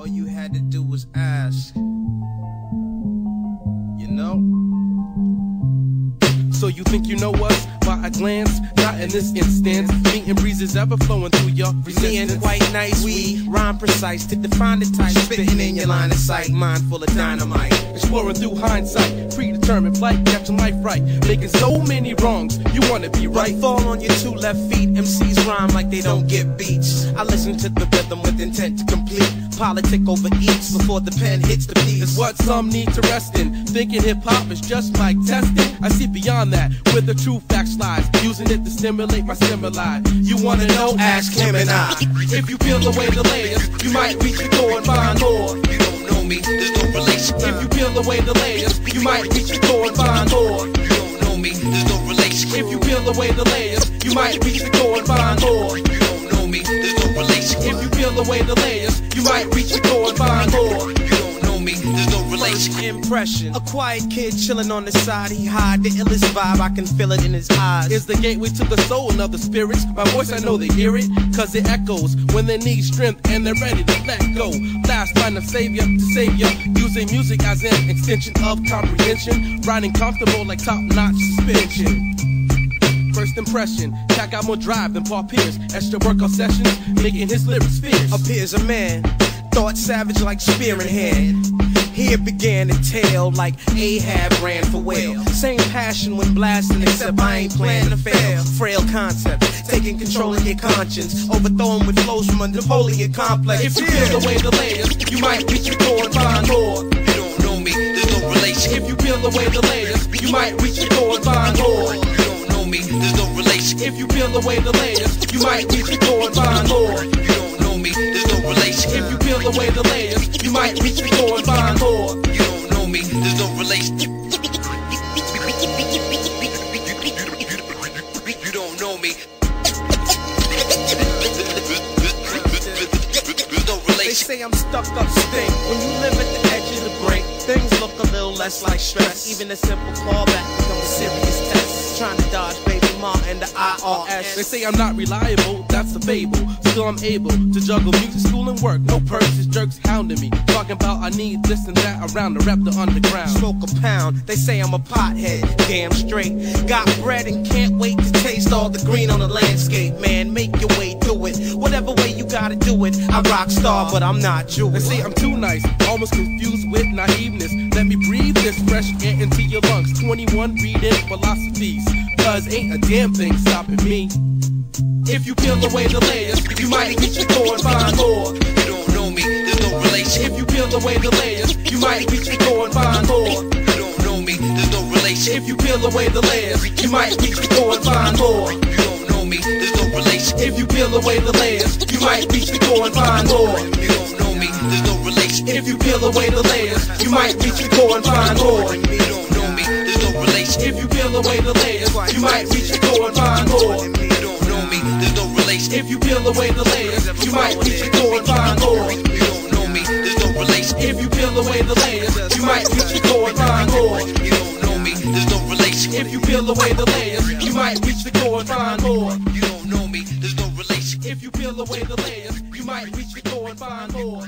All you had to do was ask. You know? So you think you know us by a glance? Not in this instance. Meeting Breez's Evahflowin through your resistance. and Quite Nyce, we rhyme precise to define the type. Spitting in your line of sight, mind full of dynamite. Exploring through hindsight, predetermined flight, catching life right. Making so many wrongs, you wanna be right. Right, fall on your two left feet. MCs rhyme like they don't get beats. I listen to the rhythm with intent to complete. Politic over eats before the pen hits the piece. Is what some need to rest in. Thinking hip hop is just like testing. I see beyond that, where the true facts lies. Using it to stimulate my stimuli. You wanna know? Ask him and I. If you peel away the layers, you might reach the door and find more. You don't know me, there's no relation. If you peel away the layers, you might reach the door and find more. You don't know me, there's no relation. If you peel away the layers, you might reach the door and find more. You don't know me, there's no relation. If you peel away the layers, you might reach the door impression. A quiet kid chilling on the side. He hide the illest vibe. I can feel it in his eyes. Is the gateway to the soul and of the spirits. My voice, I know they hear it, cause it echoes when they need strength and they're ready to let go. Last line of savior to savior, using music as an extension of comprehension. Riding comfortable like top notch suspension. First impression, Jack got more drive than Paul Pierce. Extra work on sessions, making his lyrics fierce. appears a man, thought savage like spear in hand. Here began a tale like Ahab ran for whale. Same passion when blasting, except I ain't planning to fail. Frail concepts, taking control of your conscience, overthrown with flows from a Napoleon complex. If you peel away the layers, you might reach the door and find more. You don't know me, there's no relation. If you peel away the layers, you might reach the door and find more. You don't know me, there's no relation. If you peel away the layers, you might reach the door and find more. You don't know me, there's no relation. If you peel away the layers, you might reach the door and find more. You don't know me, there's no relation. You don't know me. There's no They say I'm stuck up stink. When you live at the edge of the brink, things look a little less like stress. Even a simple callback becomes a serious test. Trying to dodge and the IRS. They say I'm not reliable, that's a fable. Still I'm able to juggle music, school, and work. No purses, jerks hounding me. Talking about I need this and that around the rap the underground. Smoke a pound, they say I'm a pothead, damn straight. Got bread and can't wait to taste all the green on the landscape, man. Make your way through it, whatever way you gotta do it. I rock star, but I'm not They Jewish. say I'm too nice, almost confused with naiveness. Let me breathe this fresh air into your lungs. 21 reading philosophies, cause ain't a damn thing stopping me. If you peel away the layers, you might reach the door and find more. You don't know me, there's no relation. If you peel away the layers, you might reach the door and find more. You don't know me, there's no relation. If you peel away the layers, you might reach the door and find more. You don't know me, there's no relation. If you peel away the layers, you might reach the door and find more. You don't know me, there's no relation. If you peel away the layers, you might reach the door and find more. You don't know me, relation. If you peel away the layers, you might reach the door and find more. You don't know me, there's no relation. If you peel away the layers, you might reach the door and find more. You don't know me, there's no relation. If you peel away the layers, you might reach the door and find more. You don't know me, there's no relation. If you peel away the layers, you might reach the door and find more. You don't know me, there's no relation. If you peel away the layers, you might reach the door and find more.